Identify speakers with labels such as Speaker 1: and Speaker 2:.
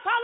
Speaker 1: tonight